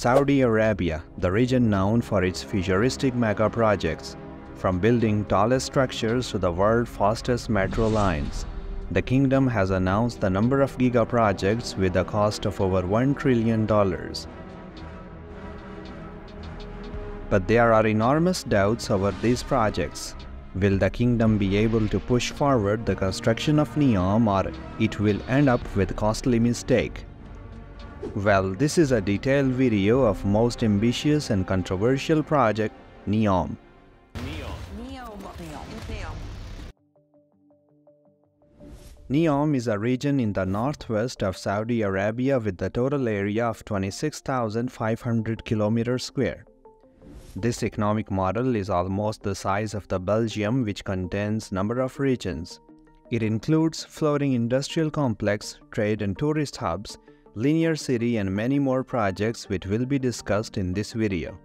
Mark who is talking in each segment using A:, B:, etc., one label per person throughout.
A: Saudi Arabia, the region known for its futuristic mega projects, from building tallest structures to the world's fastest metro lines. The kingdom has announced the number of giga projects with a cost of over $1 trillion. But there are enormous doubts over these projects. Will the kingdom be able to push forward the construction of NEOM or it will end up with costly mistake? Well, this is a detailed video of most ambitious and controversial project, NEOM. NEOM is a region in the northwest of Saudi Arabia with a total area of 26,500 km square. This economic model is almost the size of the Belgium which contains number of regions. It includes floating industrial complex, trade and tourist hubs, linear city and many more projects which will be discussed in this video.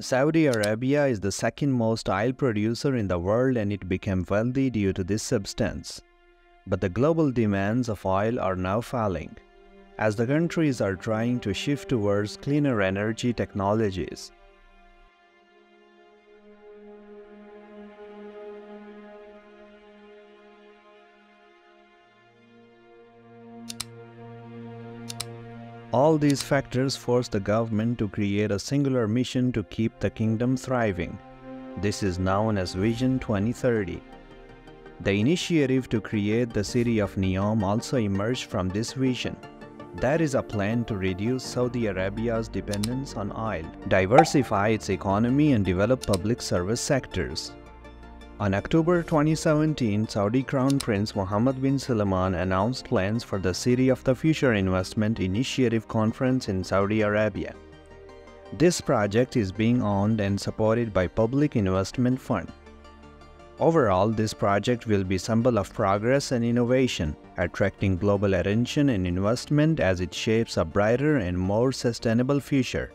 A: Saudi Arabia is the second most oil producer in the world and it became wealthy due to this substance. But the global demands of oil are now falling, as the countries are trying to shift towards cleaner energy technologies. All these factors force the government to create a singular mission to keep the kingdom thriving. This is known as Vision 2030. The initiative to create the city of Neom also emerged from this vision. That is a plan to reduce Saudi Arabia's dependence on oil, diversify its economy and develop public service sectors. On October 2017, Saudi Crown Prince Mohammed bin Salman announced plans for the City of the Future Investment Initiative Conference in Saudi Arabia. This project is being owned and supported by Public Investment Fund. Overall, this project will be symbol of progress and innovation, attracting global attention and investment as it shapes a brighter and more sustainable future.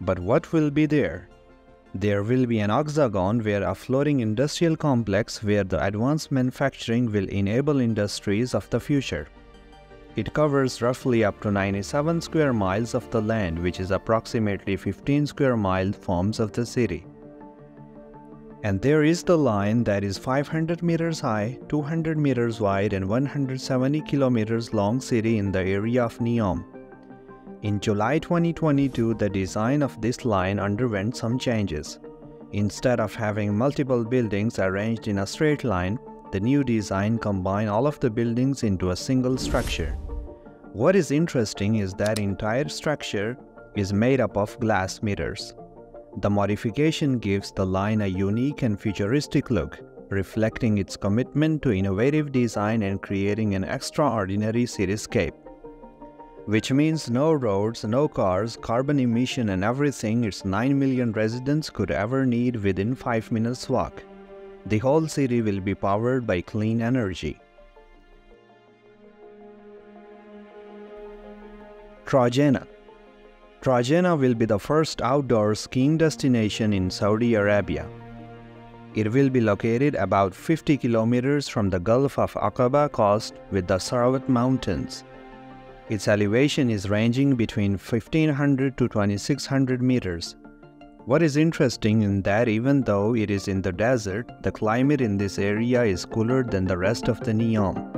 A: But what will be there? There will be an Oxagon where a floating industrial complex where the advanced manufacturing will enable industries of the future. It covers roughly up to 97 square miles of the land which is approximately 15 square mile forms of the city. And there is the line that is 500 meters high, 200 meters wide and 170 kilometers long city in the area of Neom. In July 2022, the design of this line underwent some changes. Instead of having multiple buildings arranged in a straight line, the new design combined all of the buildings into a single structure. What is interesting is that entire structure is made up of glass mirrors. The modification gives the line a unique and futuristic look, reflecting its commitment to innovative design and creating an extraordinary cityscape which means no roads, no cars, carbon emission and everything its 9 million residents could ever need within 5 minutes walk. The whole city will be powered by clean energy. Trojena Trojena will be the first outdoor skiing destination in Saudi Arabia. It will be located about 50 kilometers from the Gulf of Aqaba coast with the Sarawat Mountains. Its elevation is ranging between 1500 to 2600 meters. What is interesting in that even though it is in the desert, the climate in this area is cooler than the rest of the Neom.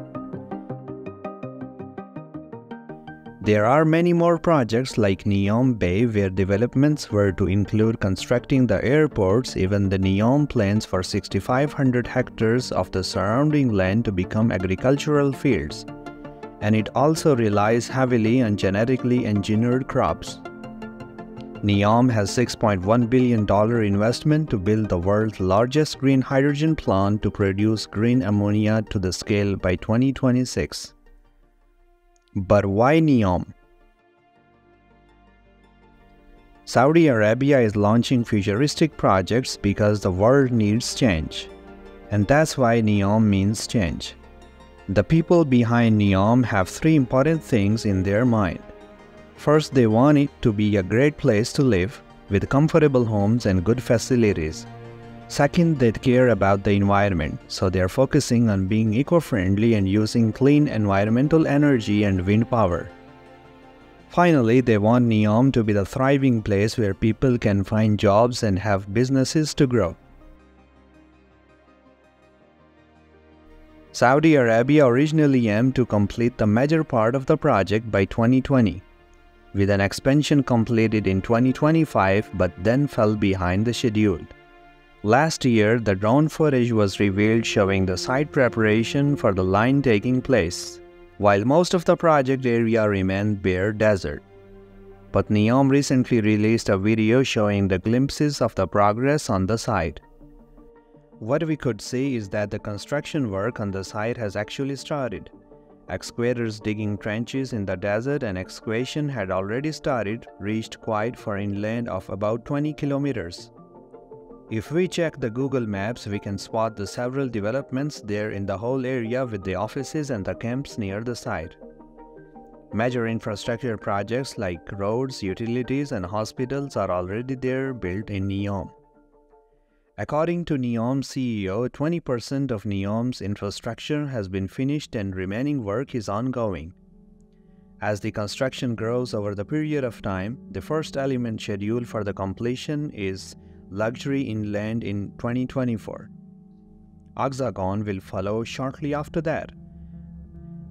A: There are many more projects like Neom Bay where developments were to include constructing the airports even the Neom plans for 6500 hectares of the surrounding land to become agricultural fields and it also relies heavily on genetically engineered crops. NEOM has $6.1 billion investment to build the world's largest green hydrogen plant to produce green ammonia to the scale by 2026. But why NEOM? Saudi Arabia is launching futuristic projects because the world needs change. And that's why NEOM means change. The people behind Neom have three important things in their mind. First, they want it to be a great place to live with comfortable homes and good facilities. Second, they care about the environment, so they are focusing on being eco-friendly and using clean environmental energy and wind power. Finally, they want Neom to be the thriving place where people can find jobs and have businesses to grow. Saudi Arabia originally aimed to complete the major part of the project by 2020, with an expansion completed in 2025 but then fell behind the schedule. Last year, the drone footage was revealed showing the site preparation for the line taking place while most of the project area remained bare desert. But Neom recently released a video showing the glimpses of the progress on the site. What we could see is that the construction work on the site has actually started. Excavators digging trenches in the desert and excavation had already started, reached quite far inland of about 20 kilometers. If we check the Google Maps, we can spot the several developments there in the whole area with the offices and the camps near the site. Major infrastructure projects like roads, utilities and hospitals are already there built in Neom. According to Neom CEO, 20% of Neom's infrastructure has been finished and remaining work is ongoing. As the construction grows over the period of time, the first element scheduled for the completion is luxury inland in 2024. Oxagon will follow shortly after that,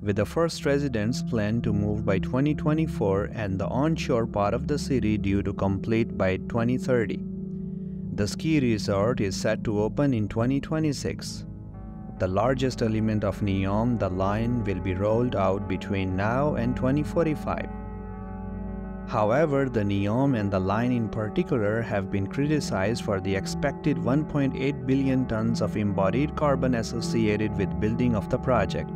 A: with the first residents planned to move by 2024 and the onshore part of the city due to complete by 2030. The ski resort is set to open in 2026. The largest element of Neom, the line, will be rolled out between now and 2045. However, the NEOM and the line in particular have been criticized for the expected 1.8 billion tons of embodied carbon associated with building of the project.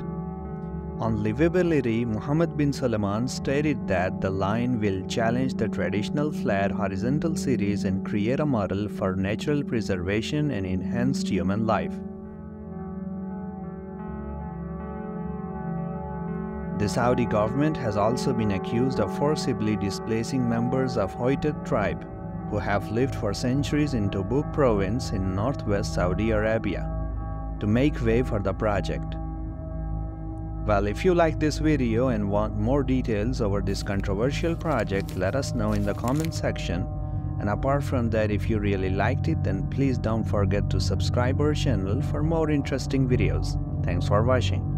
A: On livability, Mohammed bin Salman stated that the line will challenge the traditional flat horizontal series and create a model for natural preservation and enhanced human life. The Saudi government has also been accused of forcibly displacing members of Huwaitat tribe who have lived for centuries in Tabuk province in northwest Saudi Arabia to make way for the project. Well, if you like this video and want more details over this controversial project, let us know in the comment section. And apart from that, if you really liked it, then please don't forget to subscribe our channel for more interesting videos. Thanks for watching.